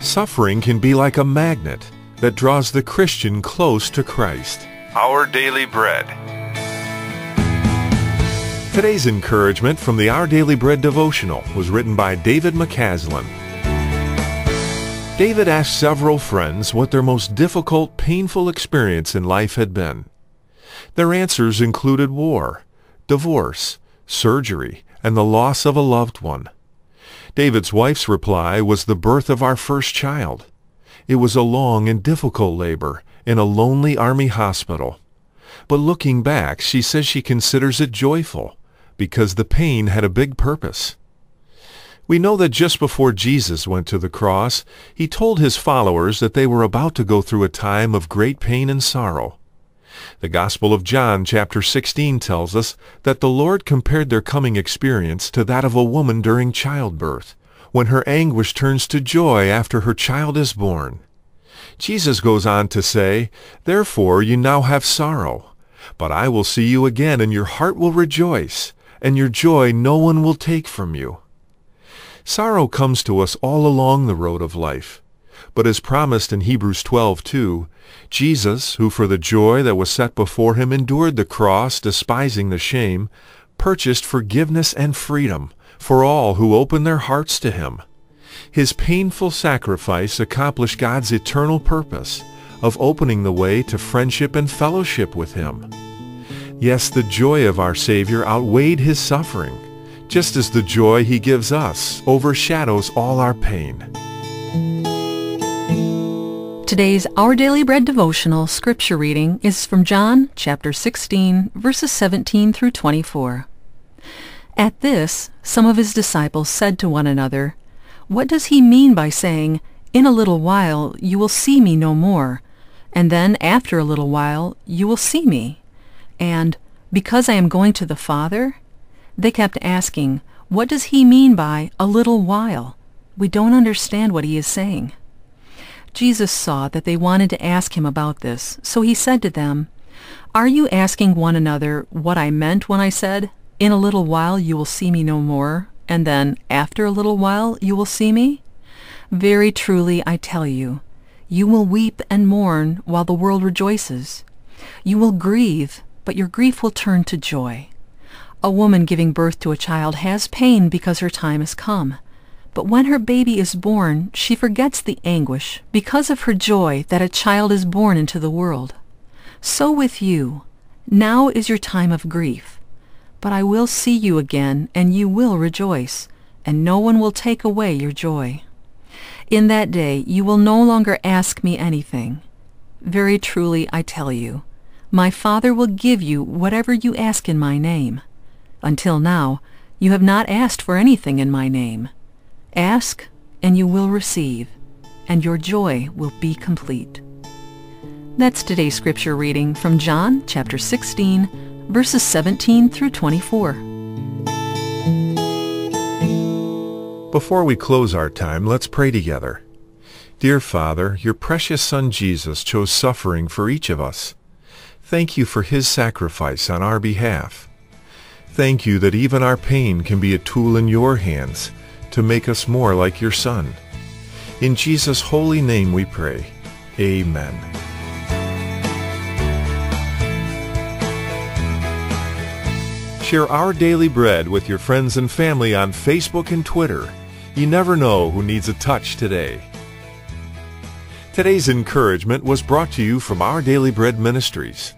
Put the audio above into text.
Suffering can be like a magnet that draws the Christian close to Christ. Our Daily Bread. Today's encouragement from the Our Daily Bread devotional was written by David McCasland. David asked several friends what their most difficult, painful experience in life had been. Their answers included war, divorce, surgery, and the loss of a loved one. David's wife's reply was the birth of our first child. It was a long and difficult labor in a lonely army hospital. But looking back, she says she considers it joyful because the pain had a big purpose. We know that just before Jesus went to the cross, he told his followers that they were about to go through a time of great pain and sorrow. The Gospel of John chapter 16 tells us that the Lord compared their coming experience to that of a woman during childbirth, when her anguish turns to joy after her child is born. Jesus goes on to say, Therefore you now have sorrow, but I will see you again, and your heart will rejoice, and your joy no one will take from you. Sorrow comes to us all along the road of life. But as promised in Hebrews 12:2, Jesus, who for the joy that was set before him endured the cross, despising the shame, purchased forgiveness and freedom for all who open their hearts to him. His painful sacrifice accomplished God's eternal purpose of opening the way to friendship and fellowship with him. Yes, the joy of our Savior outweighed his suffering, just as the joy he gives us overshadows all our pain. Today's Our Daily Bread devotional scripture reading is from John chapter 16, verses 17 through 24. At this, some of his disciples said to one another, What does he mean by saying, In a little while you will see me no more, and then after a little while you will see me? And, Because I am going to the Father? They kept asking, What does he mean by a little while? We don't understand what he is saying. Jesus saw that they wanted to ask him about this, so he said to them, Are you asking one another what I meant when I said, In a little while you will see me no more, and then after a little while you will see me? Very truly I tell you, you will weep and mourn while the world rejoices. You will grieve, but your grief will turn to joy. A woman giving birth to a child has pain because her time has come. But when her baby is born, she forgets the anguish because of her joy that a child is born into the world. So with you, now is your time of grief. But I will see you again, and you will rejoice, and no one will take away your joy. In that day you will no longer ask me anything. Very truly I tell you, my Father will give you whatever you ask in my name. Until now, you have not asked for anything in my name. Ask, and you will receive, and your joy will be complete. That's today's scripture reading from John chapter 16, verses 17 through 24. Before we close our time, let's pray together. Dear Father, your precious Son Jesus chose suffering for each of us. Thank you for his sacrifice on our behalf. Thank you that even our pain can be a tool in your hands to make us more like your Son. In Jesus' holy name we pray. Amen. Share our daily bread with your friends and family on Facebook and Twitter. You never know who needs a touch today. Today's encouragement was brought to you from Our Daily Bread Ministries.